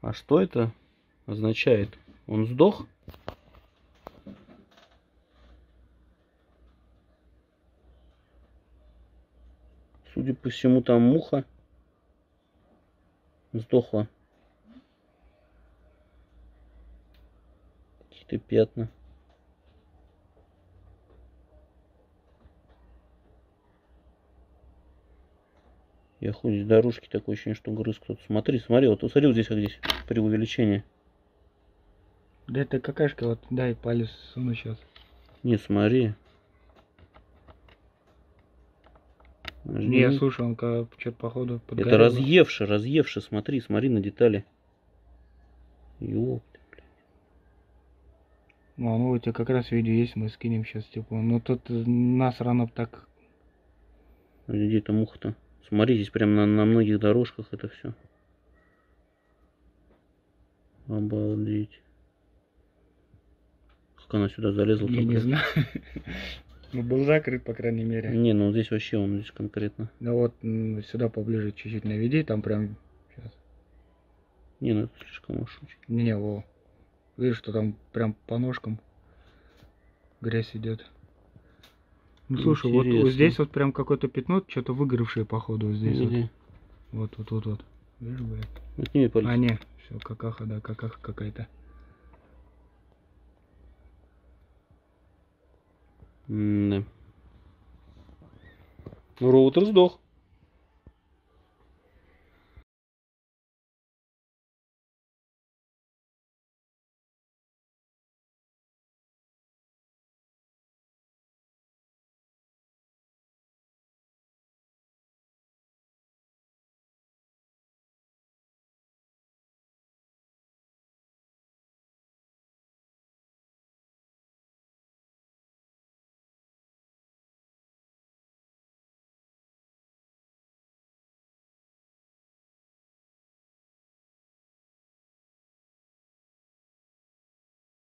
А что это означает? Он сдох? Судя по всему, там муха сдохла. Какие-то пятна. Я ходить с дорожки такое ощущение, что грыз кто-то. Смотри, смотри, вот смотри вот здесь, как здесь, при увеличении. Да это какашка, вот дай палец суну сейчас. Не, смотри. Не, слушай, он как что-то походу подгорел. Это разъевший, разъевший, смотри, смотри на детали. Ёпта. Ну, ну, у тебя как раз видео есть, мы скинем сейчас, типа. Ну, тут нас рано так... Где то муха-то? Смотри, здесь прям на, на многих дорожках это все. Обалдеть. Как она сюда залезла? Я не знаю. Ну, был закрыт, по крайней мере. Не, ну здесь вообще он здесь конкретно. Да вот сюда поближе чуть-чуть наведи, там прям сейчас. Не, ну это слишком уж очень. Не-не, во. Видишь, что там прям по ножкам грязь идет. Ну слушай, вот, вот здесь вот прям какое-то пятно, что-то выгоревшее, походу, вот здесь. Где? Вот, вот, вот, вот. Видишь, блядь? Отними палец. А, не, все, какаха, да, какаха какая-то. Да. Ну, роутер сдох.